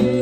you.